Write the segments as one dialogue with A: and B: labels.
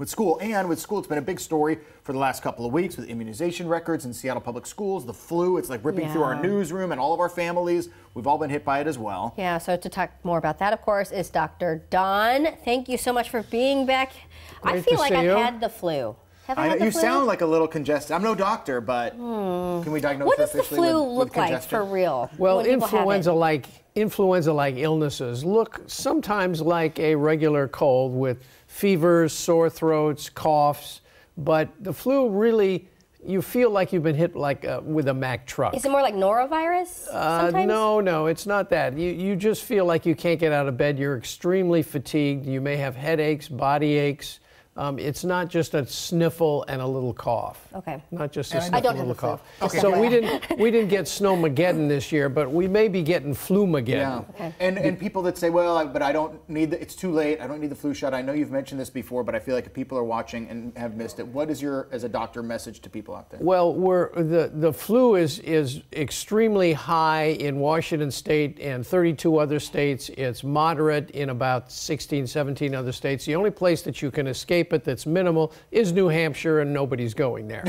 A: with school. And with school, it's been a big story for the last couple of weeks with immunization records in Seattle Public Schools, the flu. It's like ripping through our newsroom and all of our families. We've all been hit by it as well.
B: Yeah, so to talk more about that, of course, is Dr. Don. Thank you so much for being back. I feel
C: to
B: like
C: see
B: I've
C: you.
B: had the flu. Have I,
A: I
B: had the
A: you
B: flu?
A: sound like a little congested. I'm no doctor, but can we diagnose
B: What
A: you
B: does the flu
A: with- with
B: look like for real?
C: Well,
B: when people have it?
C: influenza-like influenza-like illnesses look sometimes like a regular cold with fevers, sore throats, coughs, but the flu really you feel like you've been hit like uh, with a Mack truck.
B: Is it more like norovirus?
C: Uh,
B: sometimes?
C: no, no, it's not that. You, you just feel like you can't get out of bed. You're extremely fatigued. You may have headaches, body aches. Um, it's not just a sniffle and a little cough.
B: Okay.
C: Not just a
A: And
C: sniffle and a little cough.
B: Just
C: So we didn't we didn't get snowmageddon this year, but we may be getting flumageddon.
A: Yeah.
B: Okay.
A: And and people that say, well, I- but I don't need the, it's too late. I don't need the flu shot. I know you've mentioned this before, but I feel like if people are watching and have missed it, what is your as a doctor message to people out there?
C: Well, we're, the, the flu is, is extremely high in Washington state and 32 other states. It's moderate in about 16, 17 other states. The only place that you can escape it that's minimal is New Hampshire, and nobody's going there.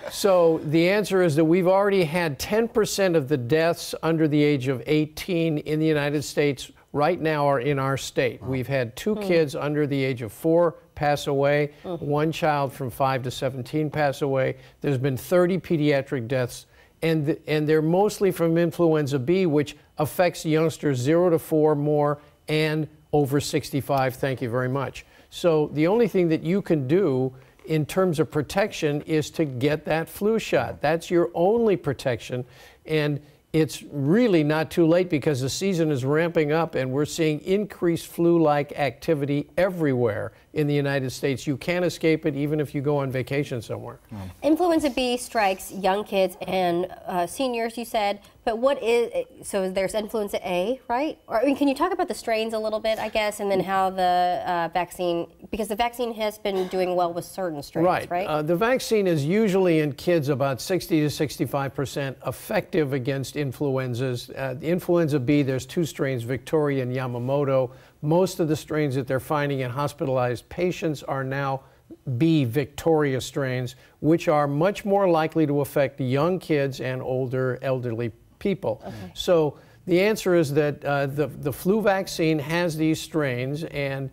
C: so the answer is that we've already had 10% of the deaths under the age of 18 in the United States right now are in our state. We've had two hmm. kids under the age of four pass away, hmm. one child from 5 to 17 pass away. There's been 30 pediatric deaths, and, th- and they're mostly from influenza B, which affects youngsters 0 to 4 more and over 65. Thank you very much. So the only thing that you can do in terms of protection is to get that flu shot. That's your only protection. And it's really not too late because the season is ramping up and we're seeing increased flu like activity everywhere in the United States. You can't escape it even if you go on vacation somewhere.
B: Influenza B strikes young kids and uh, seniors, you said. But what is so? There's influenza A, right? Or I mean, can you talk about the strains a little bit, I guess, and then how the uh, vaccine, because the vaccine has been doing well with certain strains, right?
C: Right. Uh, the vaccine is usually in kids about 60 to 65 percent effective against influenzas. Uh, the influenza B, there's two strains, Victoria and Yamagata. Most of the strains that they're finding in hospitalized patients are now B Victoria strains, which are much more likely to affect young kids and older elderly people. So the answer is that uh, the, the flu vaccine has these strains, and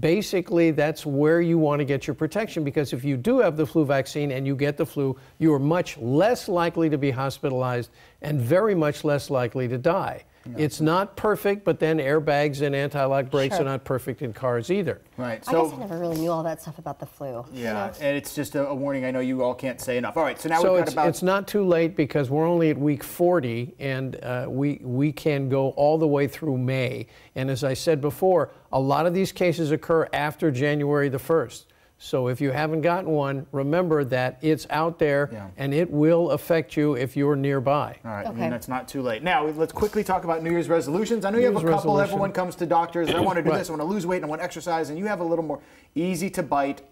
C: basically that's where you want to get your protection because if you do have the flu vaccine and you get the flu, you are much less likely to be hospitalized and very much less likely to die. It's not perfect, but then airbags and anti-lock brakes
B: Sure.
C: are not perfect in cars either.
A: Right.
B: I guess I never really knew all that stuff about the flu. you
A: Yeah,
B: know?
A: and it's just a, a warning. I know you all can't say enough. All right, so now
C: So
A: we've got
C: it's,
A: about
C: it's not too late because we're only at week 40 and uh, we, we can go all the way through May. And as I said before, a lot of these cases occur after January the 1st. So if you haven't gotten one, remember that it's out there
A: Yeah.
C: and it will affect you if you're nearby.
A: All right, I
B: Okay.
A: mean, it's not too late. Now, let's quickly talk about New Year's resolutions. I know you have
C: New
A: a couple.
C: resolution.
A: Everyone comes to doctors. I want to do
C: Right.
A: this. I want to lose weight. and I want to exercise. And you have a little more easy to bite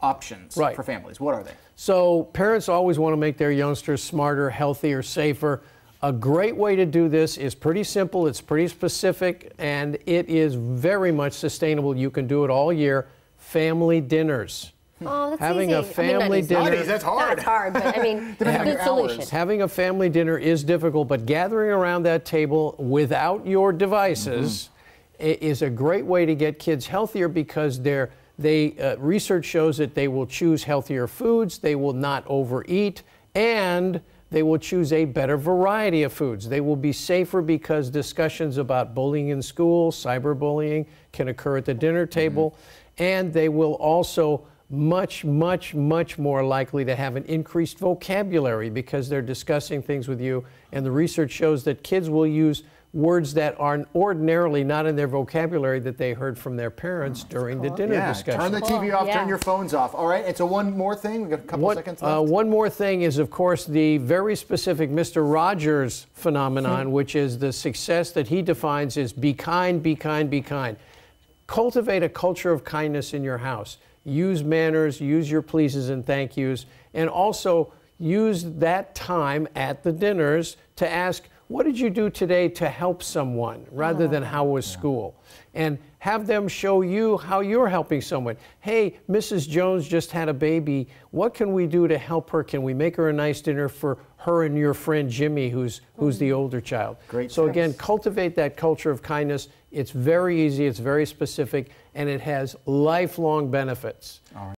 A: options
C: Right.
A: for families. What are they?
C: So parents always want to make their youngsters smarter, healthier, safer. A great way to do this is pretty simple, it's pretty specific, and it is very much sustainable. You can do it all year. Family dinners.
B: Oh, that's
C: Having
B: easy.
C: a
B: I mean, not
C: family
B: easy.
C: dinner-
A: Not easy, that's hard.
B: That's hard, but I mean,
A: Depends
B: good
A: your
B: solution.
A: hours.
C: Having a family dinner is difficult, but gathering around that table without your devices i- is a great way to get kids healthier because they're, they, uh, research shows that they will choose healthier foods, they will not overeat, and they will choose a better variety of foods. They will be safer because discussions about bullying in school, cyberbullying can occur at the dinner table, and they will also much, much, much more likely to have an increased vocabulary because they're discussing things with you. And the research shows that kids will use words that are ordinarily not in their vocabulary that they heard from their parents during the dinner
A: yeah,
C: discussion.
A: turn the TV off,
B: Yeah.
A: turn your phones off. All right, and so one more thing. We've got a couple
C: What-
A: seconds
C: uh,
A: left.
C: one more thing is, of course, the very specific Mr. Rogers phenomenon, which is the success that he defines as be kind, be kind, be kind. Cultivate a culture of kindness in your house. Use manners, use your pleases and thank yous, and also use that time at the dinners to ask, what did you do today to help someone, rather oh, than how was school? And have them show you how you're helping someone. Hey, Mrs. Jones just had a baby. What can we do to help her? Can we make her a nice dinner for her and your friend Jimmy, who's who's the mm. older child?
A: Great
C: So again, cultivate that culture of kindness. It's very easy. It's very specific, and it has lifelong benefits.